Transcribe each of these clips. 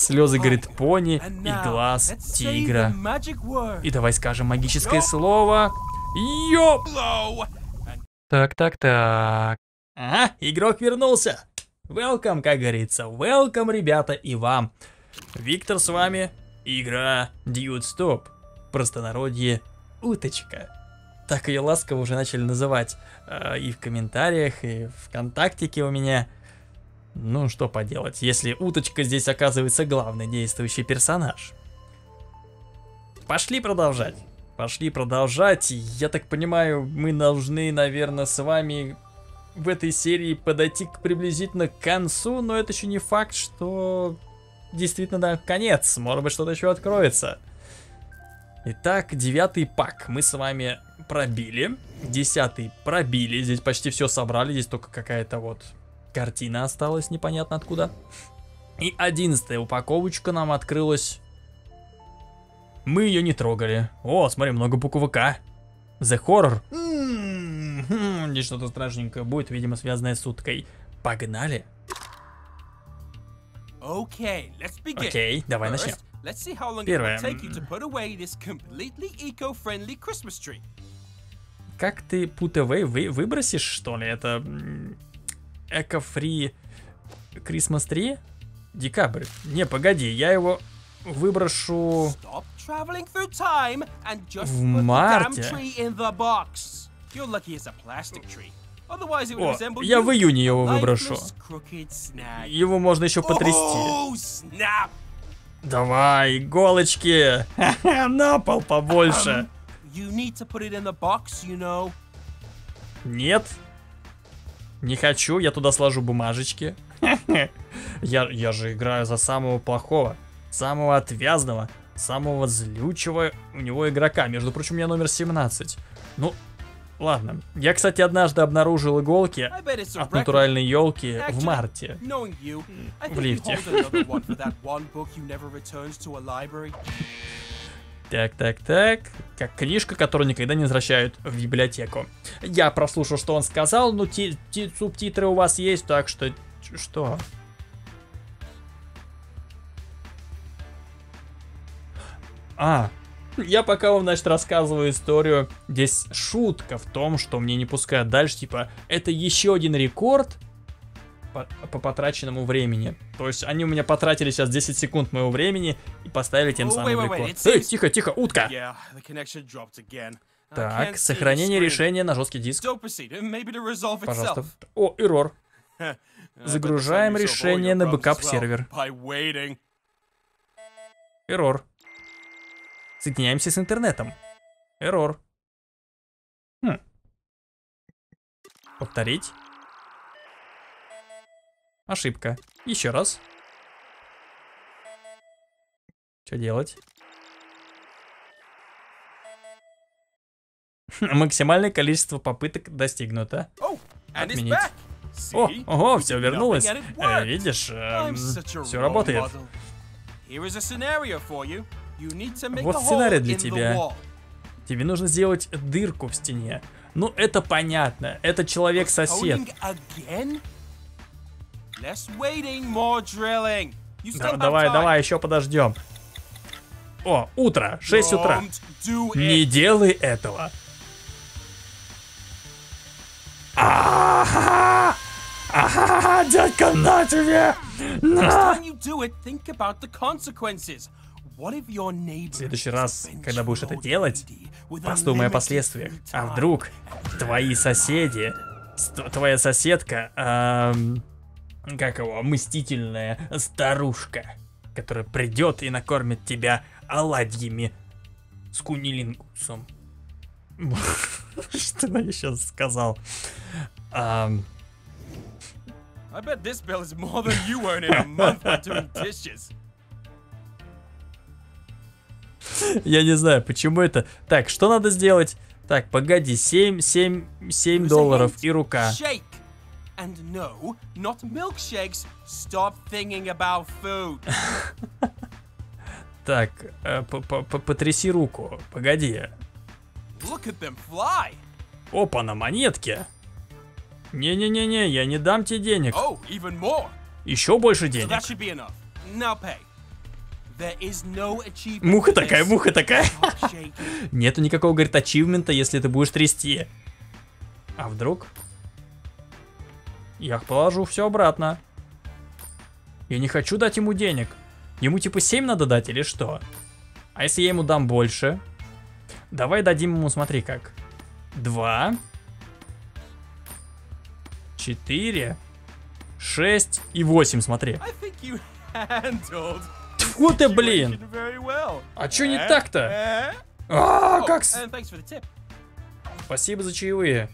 слезы, говорит, пони и глаз тигра. И давай скажем магическое слово. Ёп! Так, так, так. Ага, игрок вернулся. Welcome, как говорится. Welcome, ребята, и вам. Виктор с вами. Игра Dude Stop. Простонародье уточка. Так ее ласково уже начали называть э, и в комментариях, и в ВКонтактике у меня. Ну, что поделать, если уточка здесь оказывается главный действующий персонаж. Пошли продолжать. Пошли продолжать. Я так понимаю, мы должны, наверное, с вами в этой серии подойти к приблизительно к концу, но это еще не факт, что действительно да, конец. Может быть, что-то еще откроется. Итак, девятый пак мы с вами пробили. Десятый пробили. Здесь почти все собрали. Здесь только какая-то вот картина осталась непонятно откуда. И одиннадцатая упаковочка нам открылась. Мы ее не трогали. О, смотри, много буквы К. The Horror. М-м-м, здесь что-то страшненькое будет, видимо, связанное с уткой. Погнали. Окей, okay, давай начнем. Первое. Как ты put away вы выбросишь, что ли? Это эко-фри Christmas Tree? Декабрь. Не, погоди, я его выброшу в марте. О, я в июне его выброшу. Его можно еще потрясти. Давай, иголочки. На пол побольше. Нет. Не хочу, я туда сложу бумажечки. я, я же играю за самого плохого, самого отвязного, самого злючего у него игрока. Между прочим, у меня номер 17. Ну, Ладно. Я, кстати, однажды обнаружил иголки от натуральной елки в марте. В лифте. Так, так, так. Как книжка, которую никогда не возвращают в библиотеку. Я прослушал, что он сказал, но ти ти субтитры у вас есть, так что... Что? А, я пока вам, значит, рассказываю историю. Здесь шутка в том, что мне не пускают дальше. Типа, это еще один рекорд по, по потраченному времени. То есть они у меня потратили сейчас 10 секунд моего времени и поставили тем самым рекорд. Эй, тихо, тихо, утка! Так, сохранение решения на жесткий диск. Пожалуйста. О, error. Загружаем решение на backup сервер. Error. Соединяемся с интернетом. Error. Хм. Повторить. Ошибка. Еще раз. Что делать? Максимальное количество попыток достигнуто. Отменить. О, ого, все вернулось. Э, видишь, э, все работает. Вот сценарий для тебя. Тебе нужно сделать дырку в стене. Ну, это понятно. Это человек-сосед. Да, давай, давай, еще подождем. О, утро, 6 утра. Не делай этого. Дядька, на тебе! На! В следующий раз, когда будешь это делать, подумай о последствиях. А вдруг твои соседи, твоя соседка, эм, как его, мстительная старушка, которая придет и накормит тебя оладьями с кунилингусом. Что я сейчас сказал? I bet this bill is more than you earn in a month by doing dishes. Я не знаю, почему это. Так, что надо сделать? Так, погоди, 7, 7, 7 долларов и рука. And no, not milkshakes. Stop thinking about food. так, э, потряси руку. Погоди. Look at them fly. Опа, на монетке. Не-не-не-не, я не дам тебе денег. Oh, even more. Еще больше денег. So that should be enough. Now pay. There is no achievement Муха такая, муха такая. Нету никакого, говорит, ачивмента, если ты будешь трясти. А вдруг? Я положу все обратно. Я не хочу дать ему денег. Ему типа 7 надо дать или что? А если я ему дам больше? Давай дадим ему, смотри как. 2. 4. 6 и 8, смотри. Тьфу ты, блин! А чё не Eh? так-то? Eh? А, как... Спасибо за чаевые.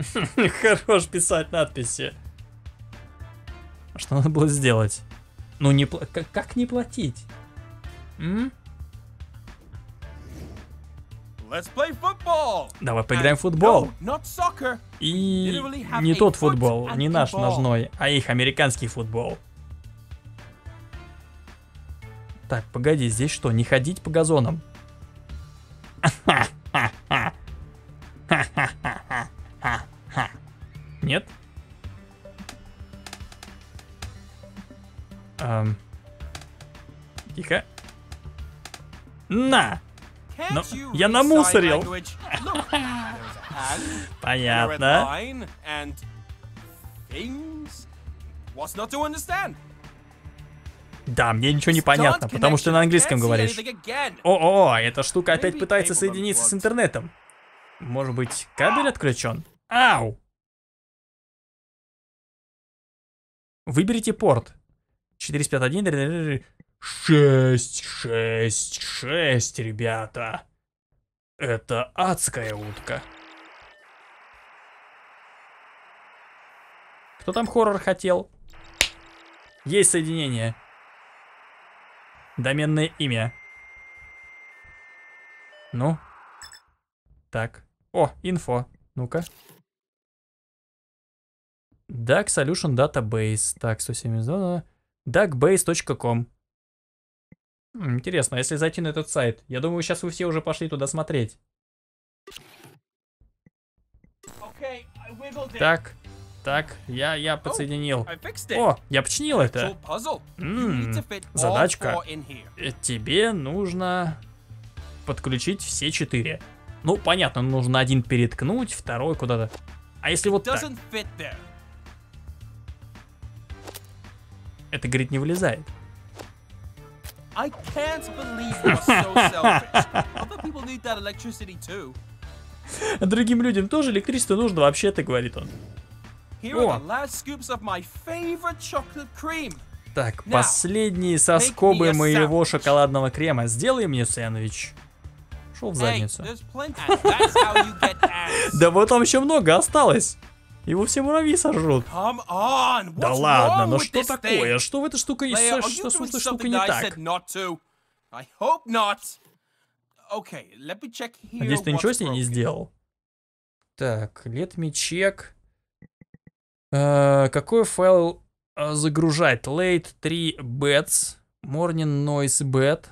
Хорош писать надписи. А Что надо было сделать? Ну не пла- как, как не платить? М? Let's play football. Давай поиграем в футбол. No, soccer. И не тот футбол, не наш ножной, а их американский футбол. Так, погоди, здесь что, не ходить по газонам? Понятно. and things. What's not to understand? Да, мне ничего не понятно, потому что на английском говоришь. anything again. О, о, эта штука опять пытается соединиться с интернетом. Может быть, кабель отключен? Ау! Выберите порт. 451. 6, 6, 6, ребята. Это адская утка. Кто там хоррор хотел? Есть соединение. Доменное имя. Ну. Так. О, инфо. Ну-ка. Duck Solution Database. Так, 172. duckbase.com. Интересно, а если зайти на этот сайт? Я думаю, сейчас вы все уже пошли туда смотреть. Так, так, я, я подсоединил. Fixed it. О, я починил это. М, задачка. Э, Тебе нужно подключить все четыре. Ну, понятно, нужно один переткнуть, второй куда-то. А если вот так? Это, говорит, не влезает. I can't believe you're so selfish. Other people need that electricity too. А другим людям тоже электричество нужно вообще-то, говорит он. Here are О. the last scoops of my favorite chocolate cream. Так, Now, последние соскобы моего шоколадного крема. Сделай мне сэндвич. Шел в Hey, задницу. ants. Да вот там еще много осталось. Его все муравьи сожрут. Да ладно, ну with что такое? Thing? Что в этой штуке есть? Leia, Что, с этой штукой не так? Okay. Надеюсь, ты ничего с ней не сделал. Так, let me check. Э, какой файл э, загружать? Late 3 bets, morning noise bet,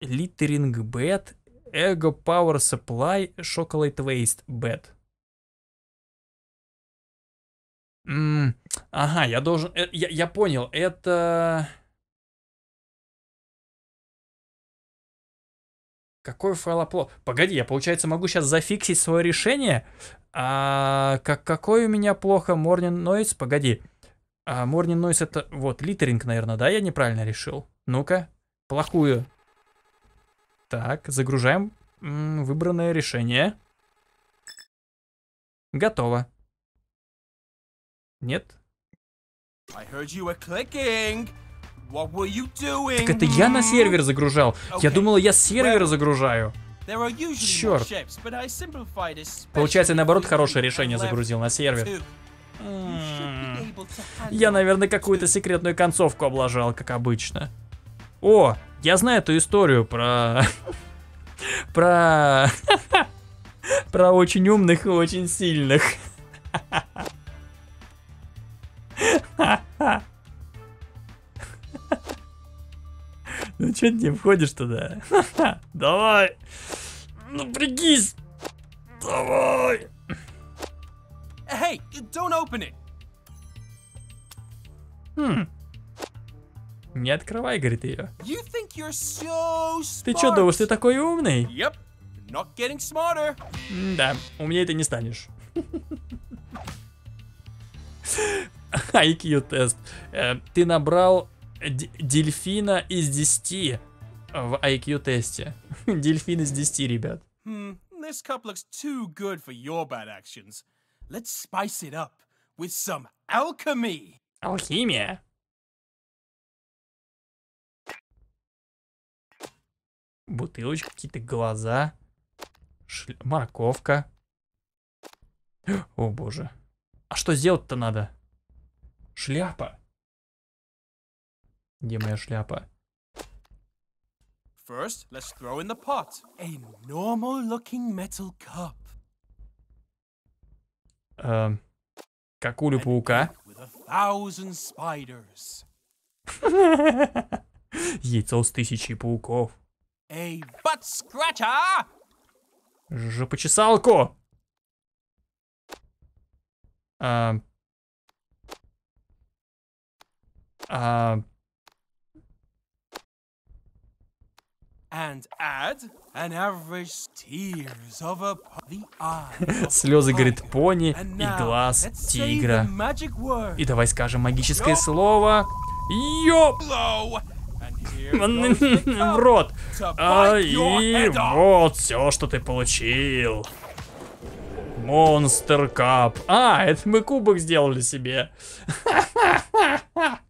littering bet, ego power supply, chocolate waste bet. М, ага, я должен... э, я, я понял, это... Какой файл upload? Погоди, я, получается, могу сейчас зафиксить свое решение? А как, какой у меня плохо Morning Noise? Погоди. А, Morning Noise это... Вот, литеринг, наверное, да? Я неправильно решил. Ну-ка. Плохую. Так, загружаем м, выбранное решение. Готово. Нет? I heard you were clicking. What were you doing? Так это я на сервер загружал. Я думал, я с сервера загружаю. Especially Получается, я наоборот хорошее решение загрузил на сервер. Я, наверное, какую-то секретную концовку облажал, как обычно. О, я знаю эту историю про... Про... Про очень умных и очень сильных. Ну чё ты не входишь туда? Давай! Напрягись! Давай! Hey, don't open it. Хм. Не открывай, говорит ее. You think you're so smart. Ты что думаешь, ты такой умный? Yep. Not getting smarter. Да, умнее ты не станешь. IQ тест. Э, Ты набрал дельфина из 10 в IQ тесте. Дельфин из 10, ребят. Hmm, this cup looks too good for your bad actions. Let's spice it up with some alchemy. Алхимия. Бутылочка, какие-то глаза. Шль- Морковка. О боже. А что сделать-то надо? Шляпа. Где моя шляпа? First, let's throw in the pot. A normal looking metal cup. Эм, как улю паука. Яйцо с тысячей пауков. A butt scratcher. Жопочесалку. А, а, And add an average tears of a pu- the eye. Of слезы, говорит, пони и глаз тигра. И давай скажем магическое слово. Ёп! The В рот. А, и вот все, что ты получил. Монстр кап. А, это мы кубок сделали себе.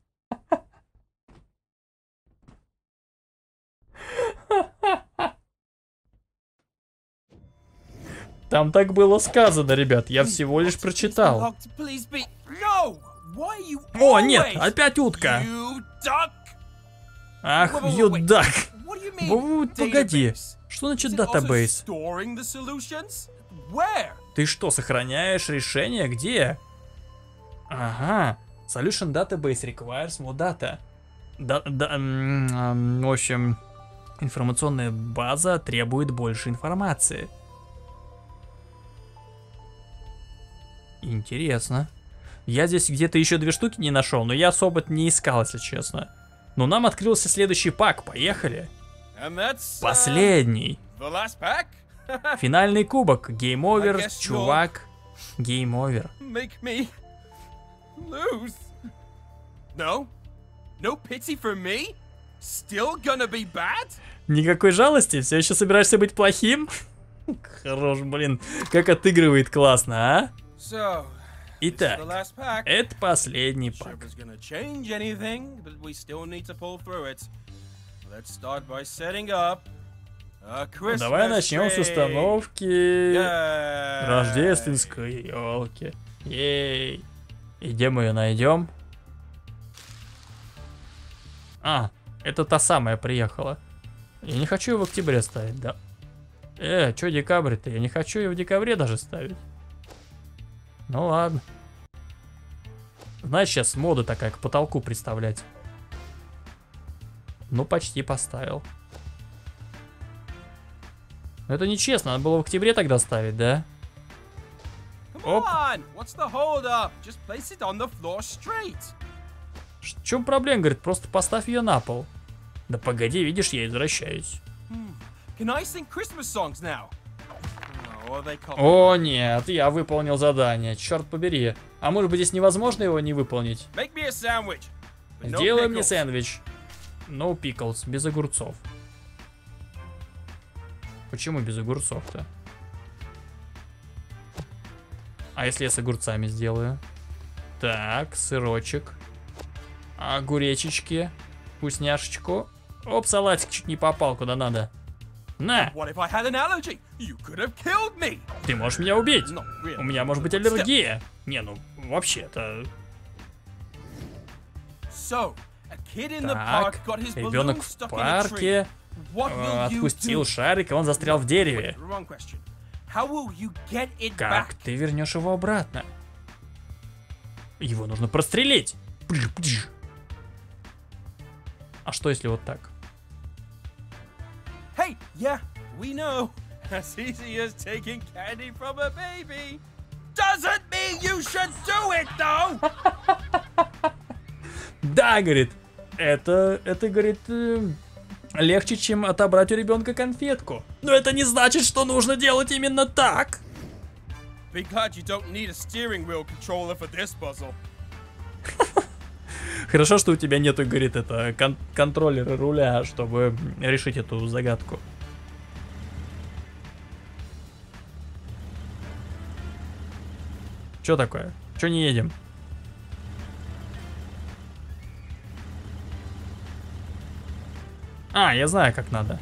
Там так было сказано, ребят. Я всего лишь прочитал. О, нет, опять утка. Ах, юдак. Погоди. Что значит датабейс? Ты что, сохраняешь решение? Где? Ага. Solution database requires more data. Да, да, в общем, информационная база требует больше информации. Интересно. Я здесь где-то еще две штуки не нашел, но я особо не искал, если честно. Но нам открылся следующий пак. Поехали. Uh, Последний. Финальный кубок. Game over, чувак. Game over. Make me lose. No, no pity for me. Still gonna be bad. Никакой жалости? Все еще собираешься быть плохим? Хорош, блин. Как отыгрывает классно, а? Итак, это последний пак. Давай начнем с установки рождественской елки. Ей. И где мы ее найдем? А, это та самая приехала. Я не хочу ее в октябре ставить, да. Э, что декабрь-то? Я не хочу ее в декабре даже ставить. Ну ладно. Знаешь, сейчас мода такая к потолку представлять. Ну, почти поставил. Это нечестно, надо было в октябре тогда ставить, да? Оп. В чем проблема? Говорит, просто поставь ее на пол. Да погоди, видишь, я возвращаюсь. Can I sing Christmas songs now? О, нет, я выполнил задание, черт побери. А может быть здесь невозможно его не выполнить? Сделай мне сэндвич. No pickles, без огурцов. Почему без огурцов-то? А если я с огурцами сделаю? Так, сырочек. Огуречечки. Вкусняшечку. Оп, салатик чуть не попал куда надо. На, ты можешь меня убить. У меня может быть аллергия. Не, ну вообще-то. Так, ребенок в парке э, отпустил шарик, и он застрял в дереве. Как ты вернешь его обратно? Его нужно прострелить. А что если вот так? Hey, yeah, we know. As easy as taking candy from a baby. Doesn't mean you should do it, though. Да, говорит, это, это, говорит, э, легче, чем отобрать у ребенка конфетку. Но это не значит, что нужно делать именно так. Be glad you don't need a steering wheel controller for this puzzle. Хорошо, что у тебя нету, говорит, это кон- контроллера руля, чтобы решить эту загадку. Что такое? Че не едем? А, я знаю, как надо.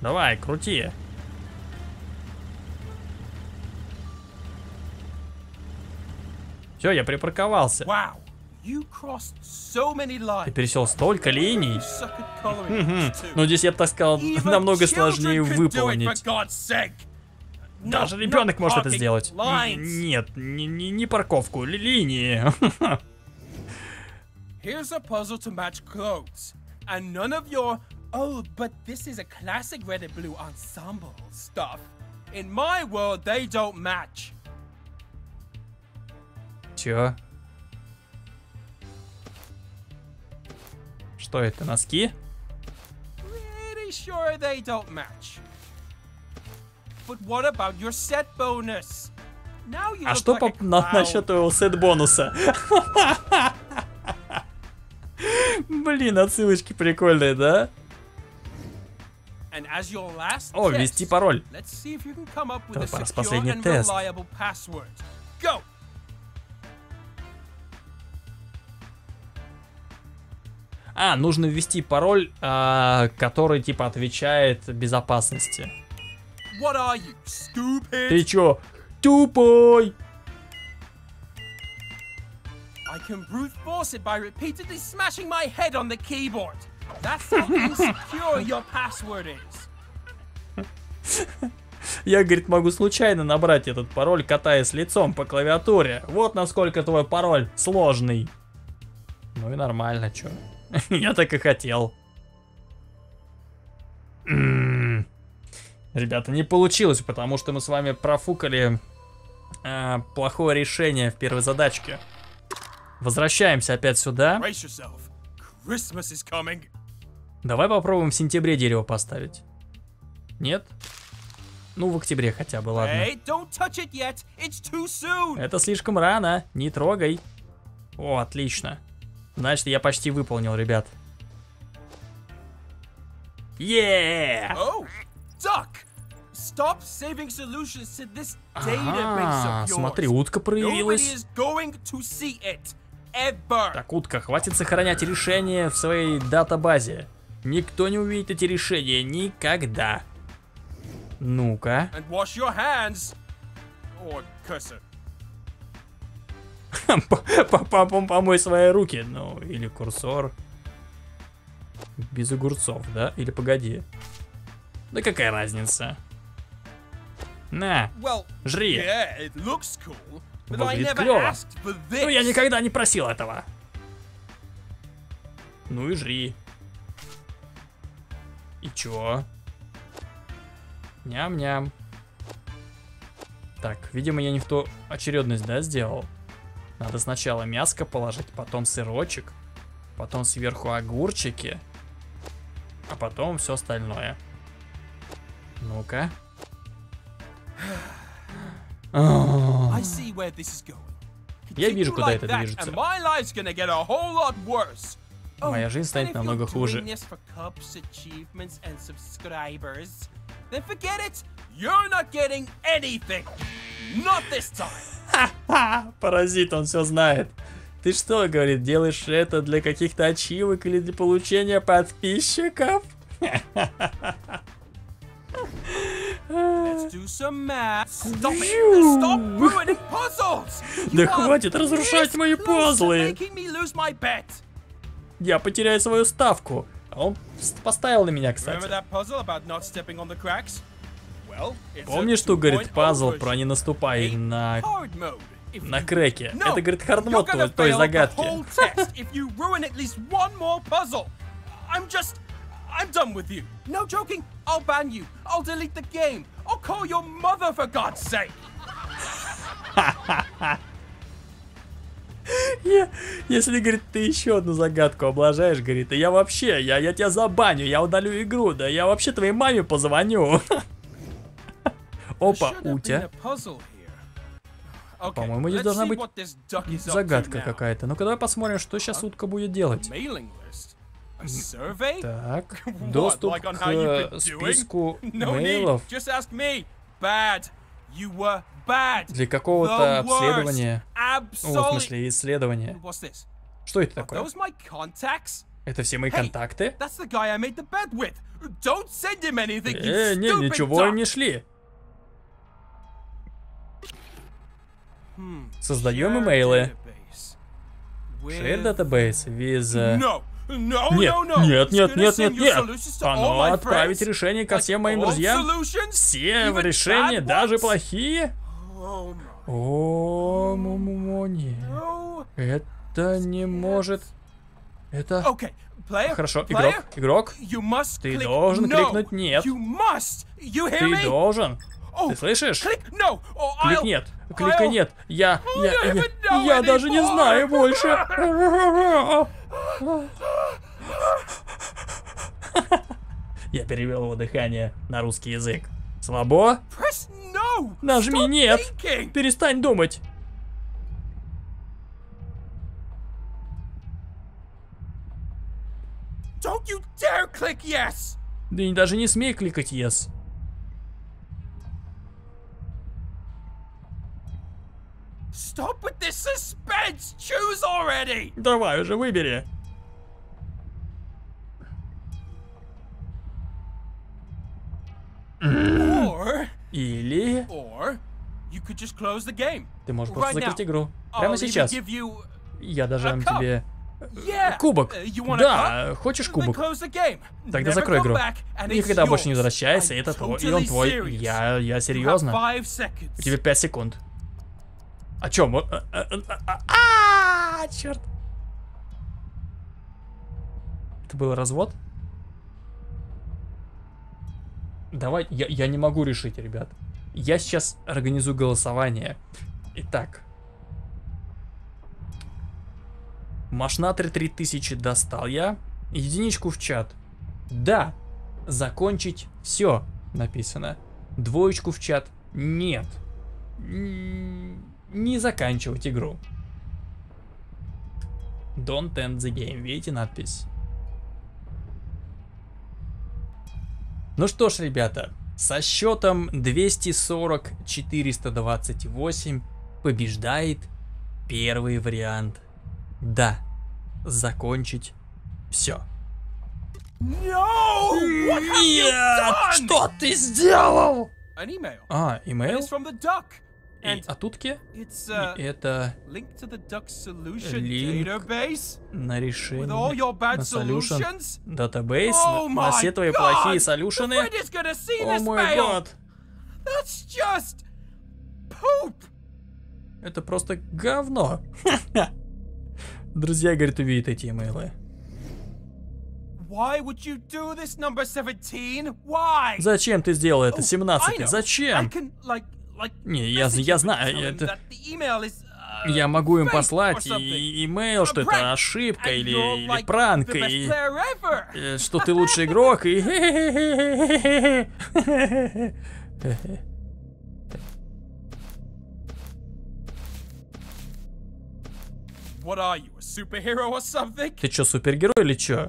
Давай, крути. Все, я припарковался. Wow, Ты пересел столько линий. Ну, здесь я бы так сказал, намного сложнее выполнить. Даже ребенок может это сделать. Нет, не, не, не парковку, ли- линии. Here's a puzzle to match clothes. And none of your, oh, but this is a classic red and blue ensemble stuff. In my world, they don't match. Чё? Что это, носки? Pretty sure they don't match. But what about your set bonus? Now you А что like по, на- насчет твоего сет-бонуса? Блин, отсылочки прикольные, да? О, ввести пароль. See if you А, нужно ввести пароль, а, который типа отвечает безопасности. You? Ты чё, тупой? I can brute force it by repeatedly smashing my head on the keyboard. That's how insecure your password is. Я, говорит, могу случайно набрать этот пароль, катаясь лицом по клавиатуре. Вот насколько твой пароль сложный. Ну и нормально, чё. Я так и хотел. Ребята, не получилось, потому что мы с вами профукали а, плохое решение в первой задачке. Возвращаемся опять сюда. Давай попробуем в сентябре дерево поставить. Нет? Ну, в октябре хотя бы, ладно. Hey, it. Это слишком рано, не трогай. О, отлично. Значит, я почти выполнил, ребят. Yeah! Oh, duck. Stop saving solutions to this database Ага, of yours. смотри, утка проявилась. Так, утка, хватит сохранять решения в своей датабазе. Никто не увидит эти решения никогда. Ну-ка. Помой свои руки. Ну, или курсор. Без огурцов, да? Или погоди. Да какая разница? На, жри. Выглядит this. Ну, я никогда не просил этого. Ну и жри. И чё? Ням-ням. Так, видимо, я не в ту очередность, да, сделал? Надо сначала мяско положить, потом сырочек, потом сверху огурчики, а потом все остальное. Ну-ка. Я вижу, куда это движется. Oh, Моя жизнь станет намного хуже. doing this for cups, achievements, and subscribers, then forget it. You're not getting anything. Not this time. Ха, паразит, он все знает. Ты что, говорит, делаешь это для каких-то ачивок или для получения подписчиков? Let's do some math. Stop it. Пью. Stop ruining puzzles. Да хватит разрушать мои пазлы. Я потеряю свою ставку. А он поставил на меня, кстати. Помнишь, что говорит 2.0 пазл про не наступай на, на креке? Это, говорит, хардмод той, той загадки. I'm just, I'm done with you. No joking. I'll ban you. I'll delete the game. I'll call your mother for God's sake. Я- если, говорит, ты еще одну загадку облажаешь, говорит, я вообще, я, я тебя забаню, я удалю игру, да я вообще твоей маме позвоню. Опа, Утя. По-моему, здесь должна быть Загадка какая-то. Ну-ка давай посмотрим, что сейчас утка будет делать. Так, доступ к списку мейлов для какого-то обследования. Ну, в смысле, исследования. Что это такое? Это все мои контакты? Э, не, ничего не шли. Hmm. Создаем имейлы. Share database with... Нет, нет, нет, нет, нет, нет. Оно отправить решение ко всем моим друзьям. Все решения, даже плохие. Oh О, му не. no. Это не может... Это... Хорошо, игрок, игрок. Ты должен no. кликнуть нет. Ты должен. Oh, Ты слышишь? Oh, Клик нет. Клика нет. Я... Я... Я, я даже не знаю больше. Я перевел его дыхание на русский язык. Слабо? Нажми нет. Перестань думать. Don't you dare click yes. Да и даже не смей кликать yes. Stop with this suspense. Choose already. Давай уже выбери. Или ты можешь просто закрыть игру. Прямо сейчас. Я даже дам тебе yeah. кубок. Uh, Да, хочешь кубок? Тогда закрой игру. Никогда больше не возвращайся, это твой, и он твой. Я, я серьезно. У тебя 5 секунд. А чё? мо- а, а, а, а, а, Черт. Это был развод? Давай, я, я не могу решить, ребят. Я сейчас организую голосование. Итак. Машнатры 3000 достал я. Единичку в чат. Да. Закончить все написано. Двоечку в чат. Нет. Не заканчивать игру. Don't end the game. Видите надпись? Ну что ж, ребята, со счетом 240-428 побеждает первый вариант. Да, закончить все. No! Done? Что ты сделал? А, имейл? И от утки? И uh, это database на решение на solution database, Oh на все твои плохие солюшены. О мой год. Это просто говно. Друзья, говорит, увидят эти имейлы. Why would you do this, number 17? Why? Зачем ты сделал это, Oh, I 17 know. I Зачем? Не, я, я знаю, это... uh, Я могу им послать и- имейл, что это ошибка или, или пранк, и э, что ты лучший игрок, и... Ты чё, супергерой или чё?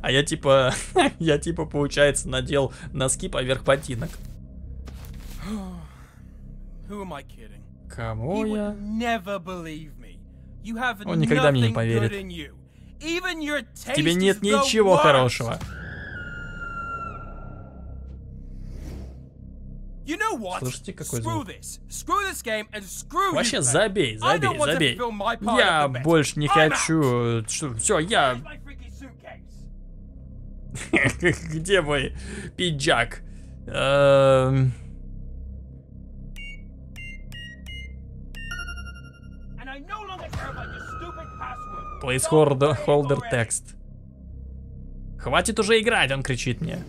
А я типа, я типа, получается, надел носки поверх ботинок. Кому я? Он никогда мне не поверит. Тебе нет ничего хорошего. You know what? Слушайте, какой звук. Вообще забей, забей, забей. Я больше не хочу. Все, я... Где мой пиджак? Эм... Placeholder holder text. Хватит уже играть, он кричит мне.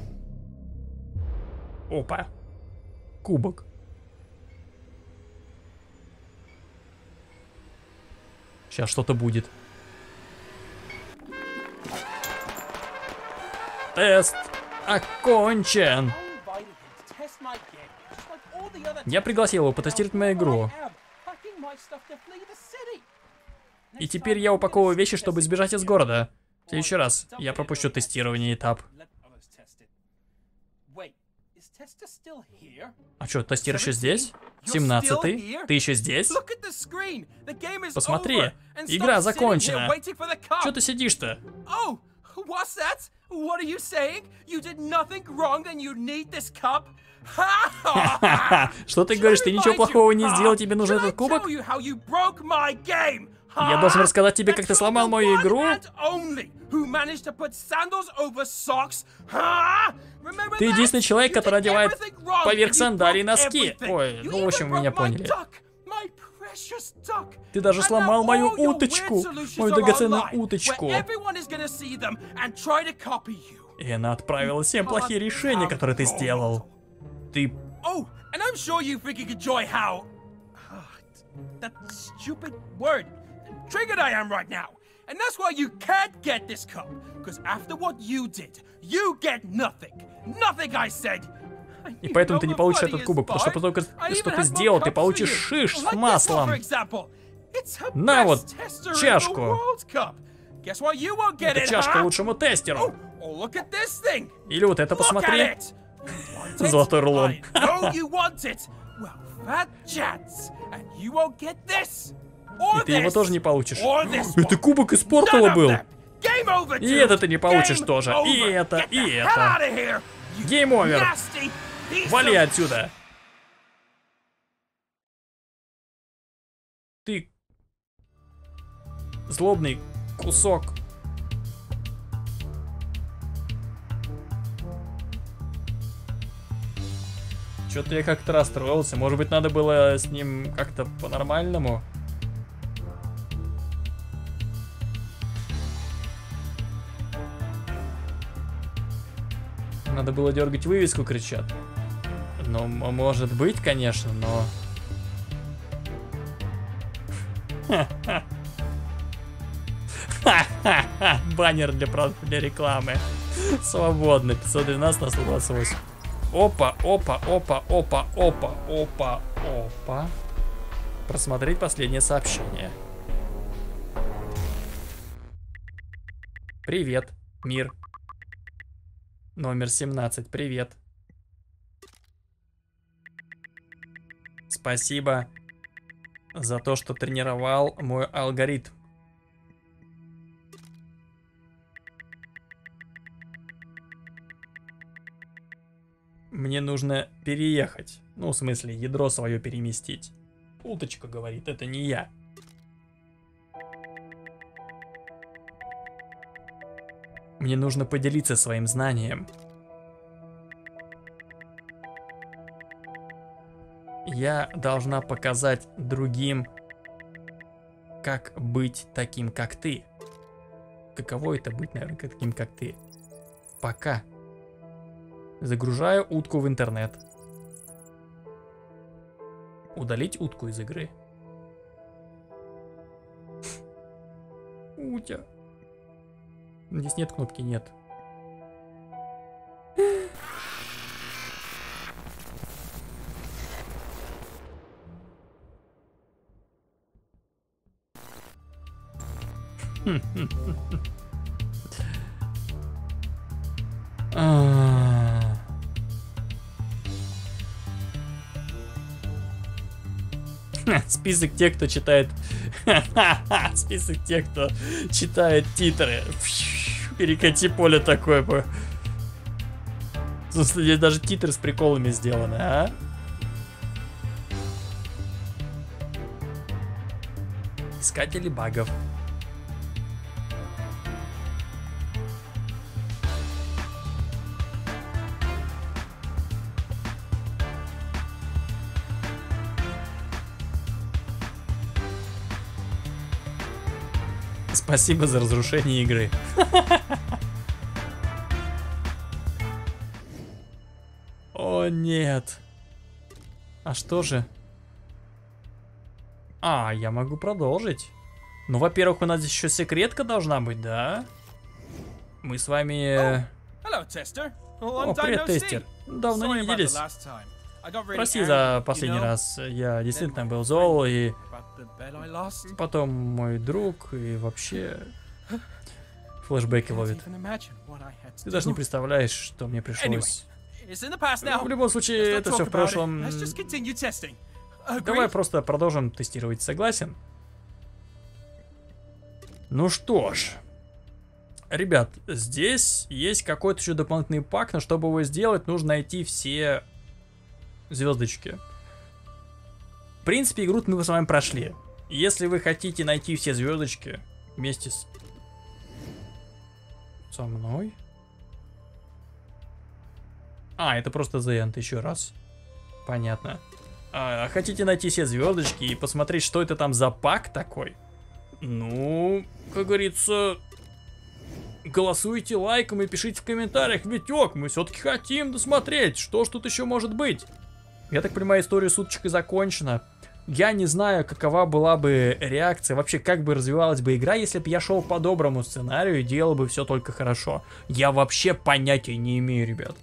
Опа. Кубок. Сейчас что-то будет. The other Я пригласил его потестировать мою игру. И теперь я упаковываю вещи, чтобы сбежать из города. В следующий раз я пропущу тестирование этап. А что, тестир еще здесь? 17 Ты еще здесь? Посмотри, игра закончена. Че ты сидишь-то? Oh? What are you saying? You did nothing wrong and you need this cup? Что ты говоришь? Ты ничего плохого не сделал, тебе нужен этот кубок? Я должен рассказать тебе, как ты сломал мою игру? Ты единственный человек, который одевает поверх сандалий носки. Ой, ну, в общем, вы меня поняли. Ты даже And сломал now мою all your уточку, weird solutions мою are драгоценную online, уточку. where everyone is gonna see them and try to copy you. И она отправила всем плохие решения, которые ты сделал. Ты... Oh, and I'm sure you freaking enjoy how. that stupid word. Triggered I am right now. And that's why you can't get this cup. Because after what you did, you get nothing. Nothing, I said. И поэтому ты не получишь этот кубок, потому что потом, как- что ты сделал, ты получишь шиш с маслом. На вот, чашку. Это чашка лучшему тестеру. Oh, oh. Или вот это посмотри. Золотой рулон. И ты его тоже не получишь. Это кубок of был. И это ты не получишь тоже. И это, и это. Гейм овер. Вали отсюда. Ты злобный кусок. Что-то я как-то расстроился. Может быть, надо было с ним как-то по-нормальному? Надо было дергать вывеску, кричат. Ну, может быть, конечно, но... Баннер для, для рекламы. Свободно. 512 на 128. Опа, опа, опа, опа, опа, опа, опа. Просмотреть последнее сообщение. Привет, мир. Номер 17, привет. Спасибо за то, что тренировал мой алгоритм. Мне нужно переехать. Ну, в смысле, ядро свое переместить. Уточка говорит, это не я. Мне нужно поделиться своим знанием. Я должна показать другим, как быть таким, как ты. Каково это быть, наверное, таким, как ты. Пока. Загружаю утку в интернет. Удалить утку из игры. Утя. Здесь нет кнопки, нет. Список тех, кто читает... Список тех, кто читает титры. Перекати поле такое бы. Здесь даже титры с приколами сделаны, а? Искатели багов. Спасибо за разрушение игры. О, нет. А что же? А, я могу продолжить. Ну, во-первых, у нас здесь еще секретка должна быть, да? Мы с вами... Tester. О, привет, тестер. Давно не виделись. Прости за последний раз. Я действительно был зол, и потом мой друг, и вообще... Флэшбэки ловит. Ты даже не представляешь, что мне пришлось. В любом случае, это все в прошлом. Давай просто продолжим тестировать, согласен? Ну что ж. Ребят, здесь есть какой-то еще дополнительный пак, но чтобы его сделать, нужно найти все звездочки. В принципе, игру мы с вами прошли. Если вы хотите найти все звездочки вместе с... Со мной? А, это просто The End, еще раз. Понятно. А, хотите найти все звездочки и посмотреть, что это там за пак такой? Ну, как говорится, голосуйте лайком и пишите в комментариях, Витек, мы все-таки хотим досмотреть, что ж тут еще может быть. Я так понимаю, история суточек закончена. Я не знаю, какова была бы реакция, вообще, как бы развивалась бы игра, если бы я шел по доброму сценарию и делал бы все только хорошо. Я вообще понятия не имею, ребят.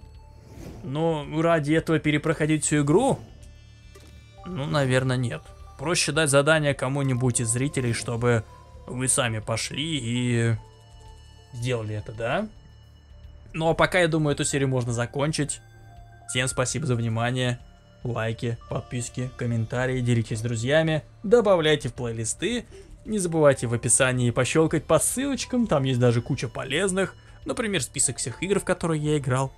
Но ради этого перепроходить всю игру? Ну, наверное, нет. Проще дать задание кому-нибудь из зрителей, чтобы вы сами пошли и сделали это, да? Ну, а пока, я думаю, эту серию можно закончить. Всем спасибо за внимание. Лайки, подписки, комментарии, делитесь с друзьями, добавляйте в плейлисты. Не забывайте в описании пощелкать по ссылочкам, там есть даже куча полезных. Например, список всех игр, в которые я играл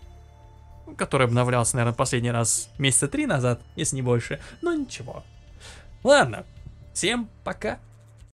который обновлялся, наверное, последний раз месяца три назад, если не больше. Но ничего. Ладно, всем пока.